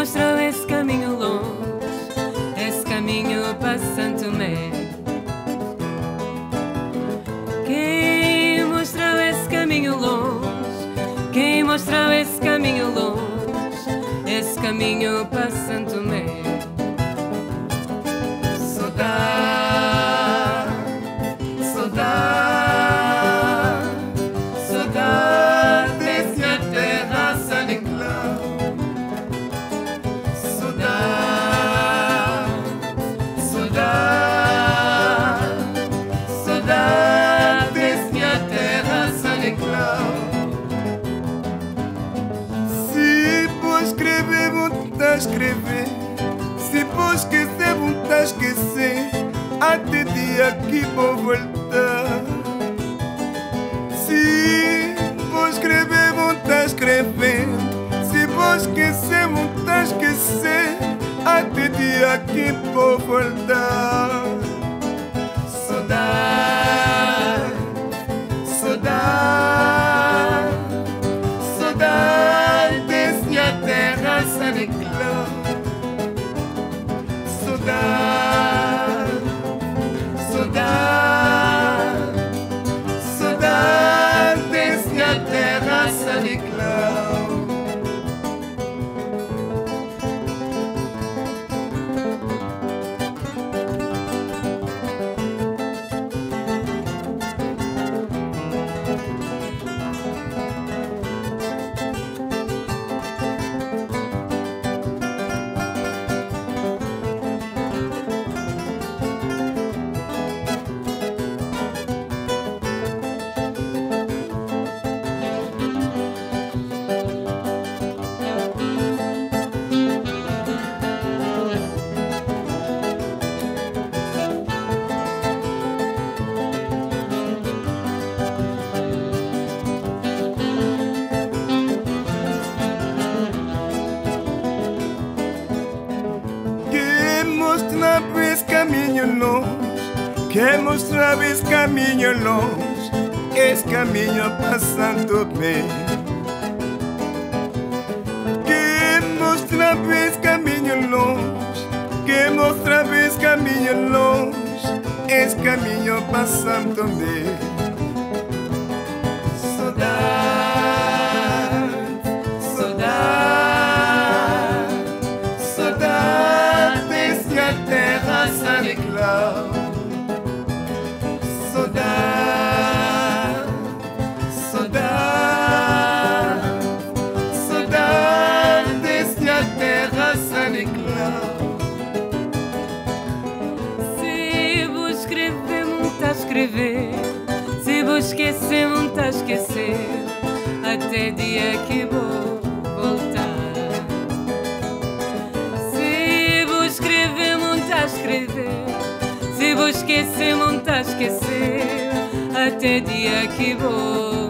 mostrou esse caminho longe, esse caminho para Santo Tomé. Quem mostrou esse caminho longe, quem mostrou esse caminho longe, esse caminho para Santo Tomé. Saudade. Tá escrever. Se vou esquecer, vou tá esquecer. Até dia que vou voltar. Se vou escrever, vou tá escrever. Se vou esquecer, vou tá esquecer. Até dia que vou voltar. grâce à l'éclat. Esse caminho longe, que mostrar esse caminho longe, esse caminho passando bem. Que mostrar esse caminho longe, que mostrar esse caminho longe, esse caminho passando bem. Esquecer, muito a esquecer. Até dia que vou voltar. Se vou escrever, muito a escrever. Se vou esquecer, muito a esquecer. Até dia que vou